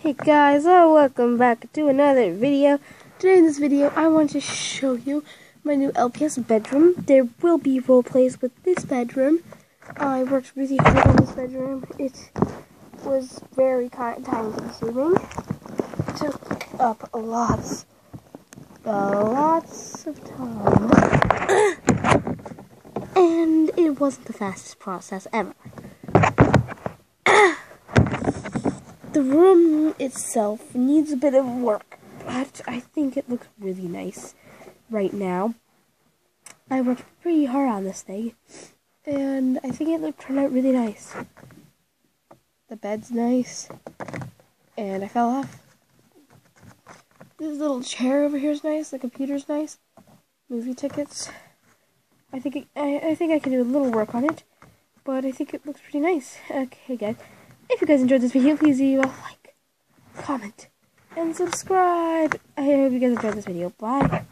Hey guys, oh, welcome back to another video. Today in this video, I want to show you my new LPS bedroom. There will be role plays with this bedroom. I worked really hard on this bedroom. It was very time consuming. It took up lots, lots of time. and it wasn't the fastest process ever. The room itself needs a bit of work, but I think it looks really nice right now. I worked pretty hard on this thing, and I think it turned out really nice. The bed's nice, and I fell off. This little chair over here is nice. The computer's nice. Movie tickets. I think it, I, I think I can do a little work on it, but I think it looks pretty nice. Okay, guys. If you guys enjoyed this video, please leave a like, comment, and subscribe. I hope you guys enjoyed this video. Bye.